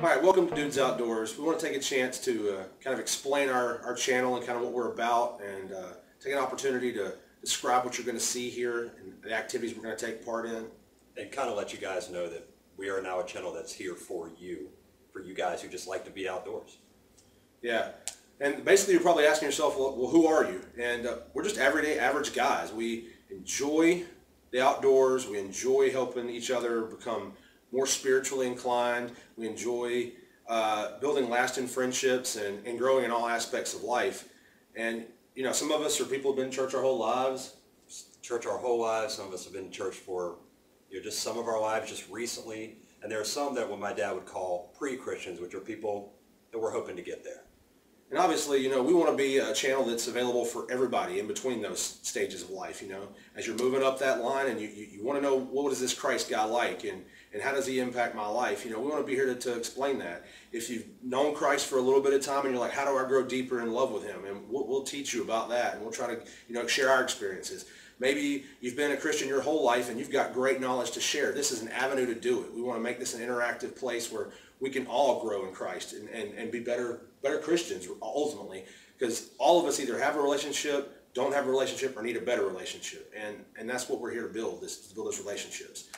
All right, welcome to Dudes Outdoors. We want to take a chance to uh, kind of explain our, our channel and kind of what we're about and uh, take an opportunity to describe what you're going to see here and the activities we're going to take part in. and kind of let you guys know that we are now a channel that's here for you, for you guys who just like to be outdoors. Yeah. And basically you're probably asking yourself, well, well who are you? And uh, we're just everyday average guys. We enjoy the outdoors. We enjoy helping each other become more spiritually inclined. We enjoy uh, building lasting friendships and, and growing in all aspects of life. And, you know, some of us are people who've been in church our whole lives. Church our whole lives. Some of us have been in church for you know, just some of our lives just recently. And there are some that what my dad would call pre-Christians, which are people that we're hoping to get there. And obviously, you know, we want to be a channel that's available for everybody in between those stages of life, you know. As you're moving up that line and you, you, you want to know what is this Christ guy like and, and how does he impact my life, you know, we want to be here to, to explain that. If you've known Christ for a little bit of time and you're like, how do I grow deeper in love with him? And we'll, we'll teach you about that and we'll try to, you know, share our experiences. Maybe you've been a Christian your whole life and you've got great knowledge to share. This is an avenue to do it. We want to make this an interactive place where we can all grow in Christ and, and, and be better better Christians ultimately because all of us either have a relationship, don't have a relationship, or need a better relationship. And, and that's what we're here to build, this, to build those relationships.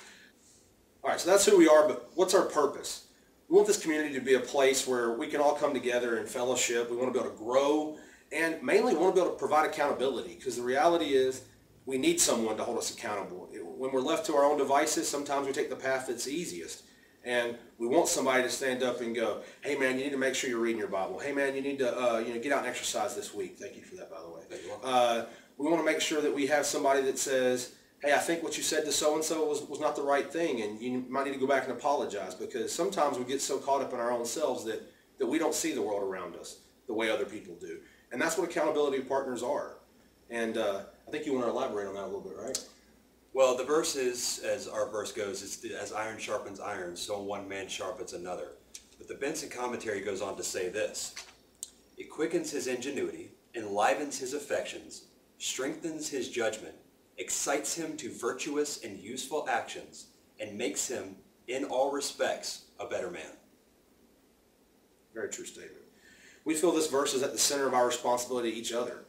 All right, so that's who we are, but what's our purpose? We want this community to be a place where we can all come together in fellowship. We want to be able to grow, and mainly we want to be able to provide accountability because the reality is we need someone to hold us accountable. When we're left to our own devices, sometimes we take the path that's easiest. And we want somebody to stand up and go, hey man, you need to make sure you're reading your Bible. Hey man, you need to uh, you know get out and exercise this week. Thank you for that, by the way. Uh, we want to make sure that we have somebody that says, hey, I think what you said to so and so was was not the right thing, and you might need to go back and apologize because sometimes we get so caught up in our own selves that that we don't see the world around us the way other people do, and that's what accountability partners are. And uh, I think you want to elaborate on that a little bit, right? Well, the verse is, as our verse goes, it's as iron sharpens iron, so one man sharpens another. But the Benson commentary goes on to say this. It quickens his ingenuity, enlivens his affections, strengthens his judgment, excites him to virtuous and useful actions, and makes him, in all respects, a better man. Very true statement. We feel this verse is at the center of our responsibility to each other.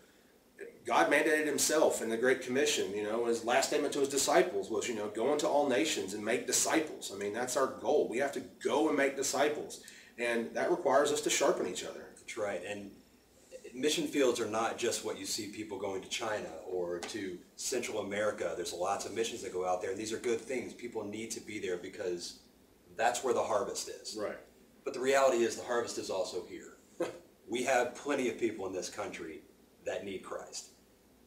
God mandated himself in the Great Commission, you know, his last statement to his disciples was, you know, go into all nations and make disciples. I mean, that's our goal. We have to go and make disciples. And that requires us to sharpen each other. That's right. And mission fields are not just what you see people going to China or to Central America. There's lots of missions that go out there, and these are good things. People need to be there because that's where the harvest is. Right. But the reality is the harvest is also here. we have plenty of people in this country that need Christ.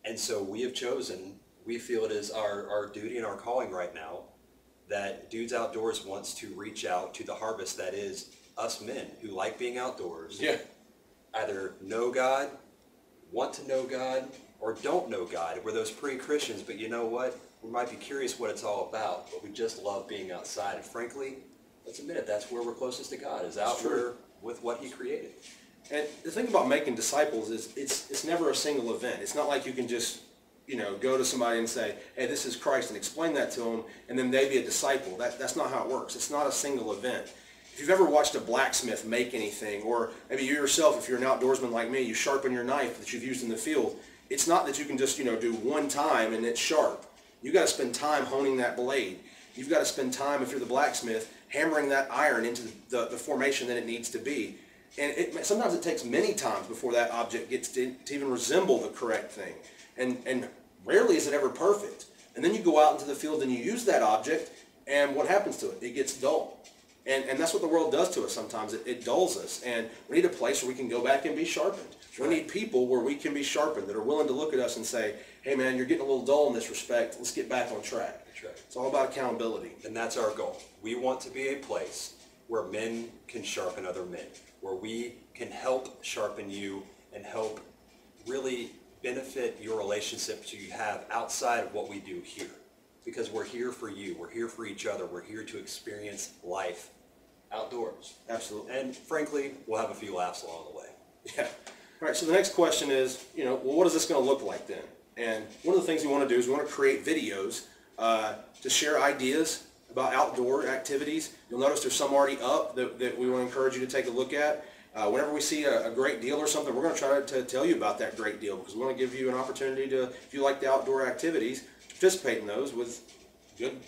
And so we have chosen, we feel it is our, our duty and our calling right now that Dudes Outdoors wants to reach out to the harvest that is us men who like being outdoors. Yeah. Either know God, want to know God, or don't know God. We're those pre-Christians, but you know what? We might be curious what it's all about, but we just love being outside. And frankly, let's admit it, that's where we're closest to God, is out there with what he created. And the thing about making disciples is it's it's never a single event. It's not like you can just you know go to somebody and say, hey, this is Christ, and explain that to them, and then they be a disciple. That that's not how it works. It's not a single event. If you've ever watched a blacksmith make anything, or maybe you yourself, if you're an outdoorsman like me, you sharpen your knife that you've used in the field. It's not that you can just you know do one time and it's sharp. You've got to spend time honing that blade. You've got to spend time, if you're the blacksmith, hammering that iron into the, the formation that it needs to be. And it, sometimes it takes many times before that object gets to, to even resemble the correct thing. And, and rarely is it ever perfect. And then you go out into the field and you use that object, and what happens to it? It gets dull. And, and that's what the world does to us sometimes. It, it dulls us. And we need a place where we can go back and be sharpened. We need people where we can be sharpened, that are willing to look at us and say, hey man, you're getting a little dull in this respect. Let's get back on track. That's right. It's all about accountability. And that's our goal. We want to be a place where men can sharpen other men where we can help sharpen you and help really benefit your relationships you have outside of what we do here. Because we're here for you. We're here for each other. We're here to experience life outdoors. Absolutely. And frankly, we'll have a few laughs along the way. Yeah. All right, so the next question is, you know, well, what is this going to look like then? And one of the things we want to do is we want to create videos uh, to share ideas about outdoor activities. You'll notice there's some already up that, that we want to encourage you to take a look at. Uh, whenever we see a, a great deal or something, we're going to try to tell you about that great deal because we want to give you an opportunity to, if you like the outdoor activities, participate in those with good,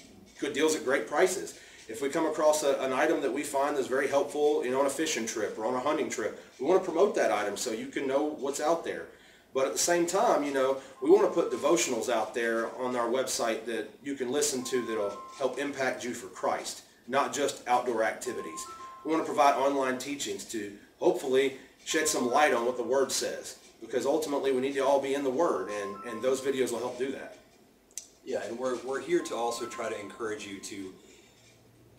good deals at great prices. If we come across a, an item that we find that's very helpful, you know, on a fishing trip or on a hunting trip, we want to promote that item so you can know what's out there. But at the same time, you know, we want to put devotionals out there on our website that you can listen to that'll help impact you for Christ, not just outdoor activities. We want to provide online teachings to hopefully shed some light on what the Word says, because ultimately we need to all be in the Word, and, and those videos will help do that. Yeah, and we're, we're here to also try to encourage you to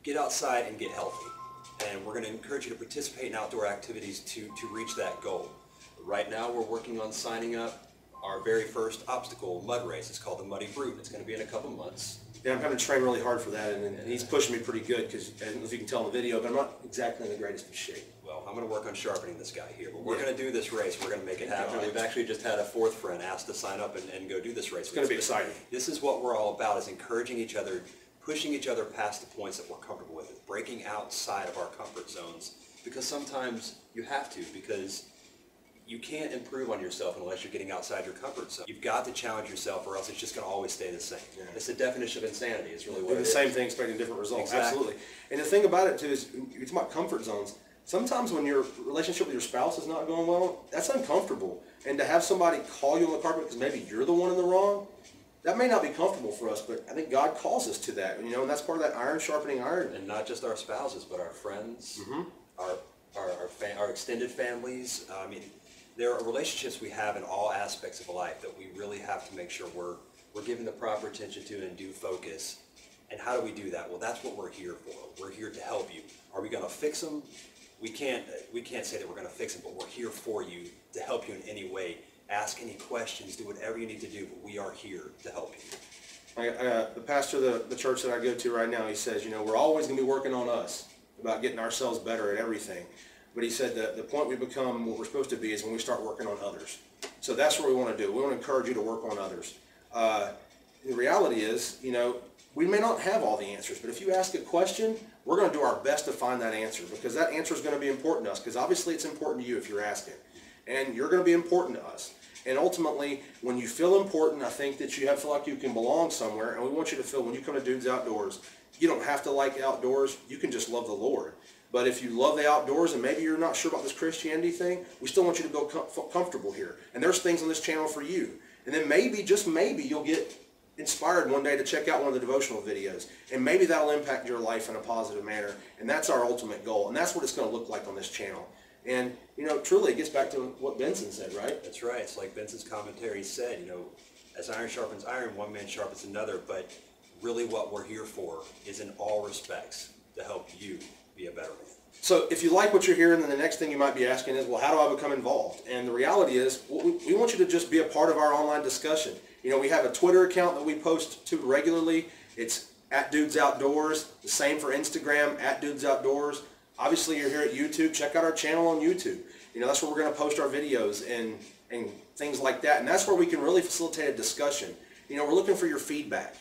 get outside and get healthy. And we're going to encourage you to participate in outdoor activities to, to reach that goal. Right now, we're working on signing up our very first obstacle mud race. It's called the Muddy Brute. It's going to be in a couple months. Yeah, I'm having to train really hard for that, and, and he's pushing me pretty good because, I don't know if you can tell in the video, but I'm not exactly in the greatest of shape. Well, I'm going to work on sharpening this guy here, but we're Yeah. going to do this race. We're going to make it happen. We've actually just had a fourth friend ask to sign up and, and go do this race. It's gonna be exciting. This is what we're all about: is encouraging each other, pushing each other past the points that we're comfortable with, breaking outside of our comfort zones. Because sometimes you have to, because you can't improve on yourself unless you're getting outside your comfort zone. You've got to challenge yourself, or else it's just going to always stay the same. Yeah. It's the definition of insanity. It's really what the is. same thing, expecting different results. Exactly. Absolutely. And the thing about it too is, you're talking about comfort zones. Sometimes when your relationship with your spouse is not going well, that's uncomfortable. And to have somebody call you on the carpet because maybe you're the one in the wrong, that may not be comfortable for us. But I think God calls us to that, you know, and that's part of that iron sharpening iron. and not just our spouses, but our friends, Mm-hmm. our our our, fa- our extended families. I mean, there are relationships we have in all aspects of life that we really have to make sure we're we're giving the proper attention to and due focus. And how do we do that? Well, that's what we're here for. We're here to help you. Are we going to fix them? We can't we can't say that we're going to fix them, but we're here for you to help you in any way. Ask any questions, do whatever you need to do, but we are here to help you. I, uh, the pastor of the, the church that I go to right now, he says, you know, we're always going to be working on us about getting ourselves better at everything. But he said that the point we become what we're supposed to be is when we start working on others. So that's what we want to do. We want to encourage you to work on others. Uh, the reality is, you know, we may not have all the answers, but if you ask a question, we're going to do our best to find that answer because that answer is going to be important to us because obviously it's important to you if you're asking. And you're going to be important to us. And ultimately, when you feel important, I think that you have feel like you can belong somewhere. And we want you to feel when you come to Dudes Outdoors, you don't have to like outdoors. You can just love the Lord. But if you love the outdoors and maybe you're not sure about this Christianity thing, we still want you to go com- feel comfortable here. And there's things on this channel for you. And then maybe, just maybe, you'll get inspired one day to check out one of the devotional videos. And maybe that'll impact your life in a positive manner. And that's our ultimate goal. And that's what it's going to look like on this channel. And, you know, truly, it gets back to what Benson said, right? That's right. It's like Benson's commentary said, you know, as iron sharpens iron, one man sharpens another. But really what we're here for is in all respects to help you be a better man. So if you like what you're hearing, then the next thing you might be asking is, well, how do I become involved? And the reality is, we, we want you to just be a part of our online discussion. You know, we have a Twitter account that we post to regularly. It's at Dudes Outdoors. The same for Instagram, at Dudes Outdoors. Obviously, you're here at YouTube. Check out our channel on YouTube. You know, that's where we're going to post our videos and, and things like that. And that's where we can really facilitate a discussion. You know, we're looking for your feedback,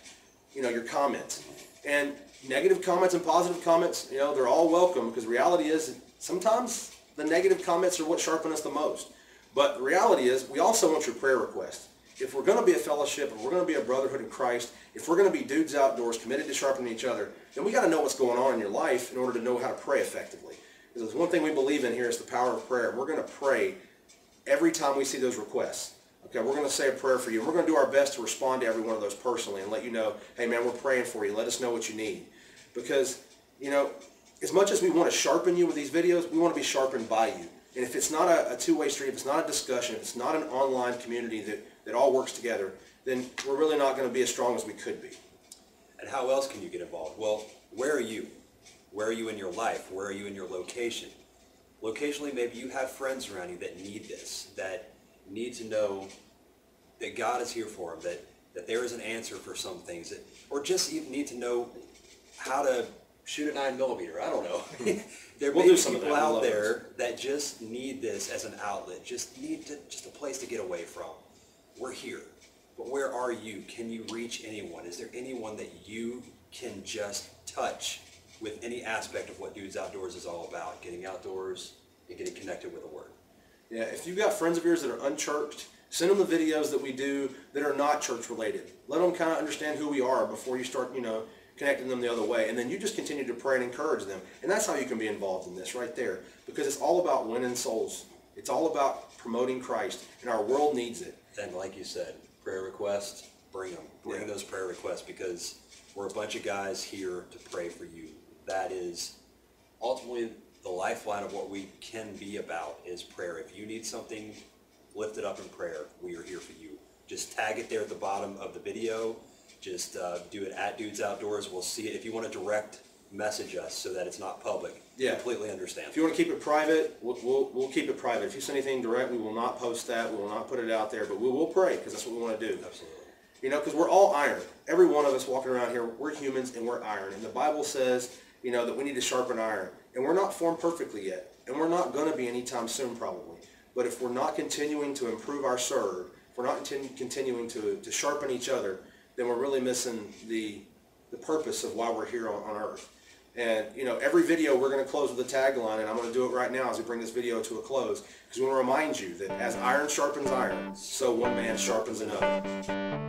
you know, your comments. And negative comments and positive comments, you know, they're all welcome because reality is sometimes the negative comments are what sharpen us the most. But the reality is we also want your prayer requests. If we're going to be a fellowship, if we're going to be a brotherhood in Christ, if we're going to be dudes outdoors committed to sharpening each other, then we got to know what's going on in your life in order to know how to pray effectively. Because one thing we believe in here is the power of prayer. We're going to pray every time we see those requests. Okay, we're going to say a prayer for you. We're going to do our best to respond to every one of those personally and let you know, hey man, we're praying for you. Let us know what you need. Because, you know, as much as we want to sharpen you with these videos, we want to be sharpened by you. And if it's not a, a two-way street, if it's not a discussion, if it's not an online community that, that all works together, then we're really not going to be as strong as we could be. And how else can you get involved? Well, where are you? Where are you in your life? Where are you in your location? Locationally, maybe you have friends around you that need this, that need to know that God is here for them, that, that there is an answer for some things, that, or just even need to know how to shoot a nine millimeter. I don't know. Hmm. there We'll may be people out there that just need this as an outlet, just need to, just a place to get away from. We're here. But where are you? Can you reach anyone? Is there anyone that you can just touch with any aspect of what Dudes Outdoors is all about, getting outdoors and getting connected with the Word. Yeah, if you've got friends of yours that are unchurched, send them the videos that we do that are not church related. Let them kind of understand who we are before you start, you know, connecting them the other way. And then you just continue to pray and encourage them. And that's how you can be involved in this right there. Because it's all about winning souls. It's all about promoting Christ. And our world needs it. And like you said, prayer requests, bring them. Bring Yeah. those prayer requests because we're a bunch of guys here to pray for you. That is ultimately the lifeline of what we can be about is prayer. If you need something lifted up in prayer, we are here for you. Just tag it there at the bottom of the video. Just uh, do it at Dudes Outdoors. We'll see it. If you want to direct message us so that it's not public, Yeah. completely understand. If you want to keep it private, we'll, we'll, we'll keep it private. If you send anything direct, we will not post that. We will not put it out there. But we will pray because that's what we want to do. Absolutely. You know, because we're all iron. Every one of us walking around here, we're humans and we're iron. And the Bible says, you know, that we need to sharpen iron. And we're not formed perfectly yet. And we're not going to be anytime soon, probably. But if we're not continuing to improve our serve, if we're not continu- continuing to, to sharpen each other, then we're really missing the, the purpose of why we're here on, on earth. And, you know, every video we're going to close with a tagline, and I'm going to do it right now as we bring this video to a close, because we want to remind you that as iron sharpens iron, so one man sharpens another.